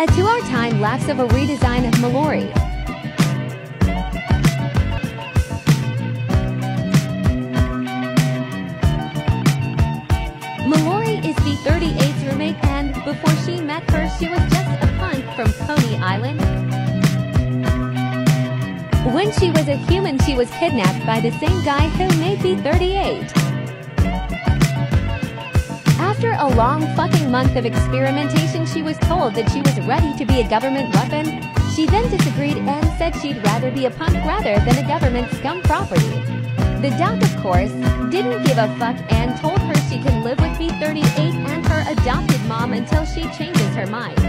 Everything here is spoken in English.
A two-hour time lapse of a redesign of Malory. Malory is the 38th roommate and before she met her she was just a punk from Coney Island. When she was a human she was kidnapped by the same guy who made the 38. After a long fucking month of experimentation she was told that she was ready to be a government weapon. She then disagreed and said she'd rather be a punk rather than a government scum property. The doc, of course, didn't give a fuck and told her she can live with B38 and her adopted mom until she changes her mind.